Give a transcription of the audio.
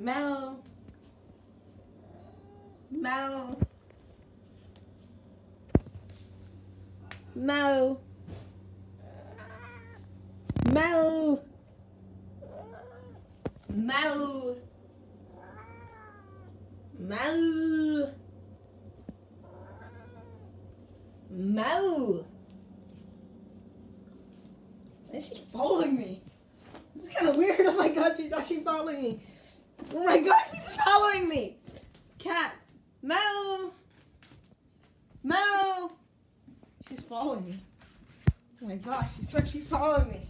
Mo. Mo. Mo. Mo. Mo. Mo. Mo. Is she following me? This is kind of weird. Oh my god, she's actually following me. Oh my god, he's following me. Cat. Mo. Mo. She's following me. Oh my gosh, she's actually following me.